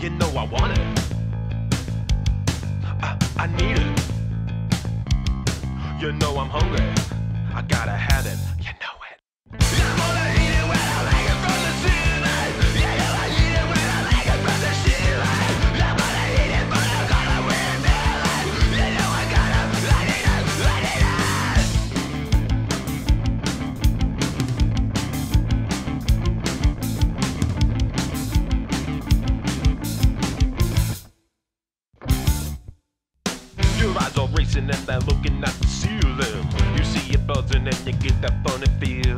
You know I want it. I, I need it. You know I'm hungry. dancing and they're looking at the ceiling. You see it buzzing and you get that funny feel.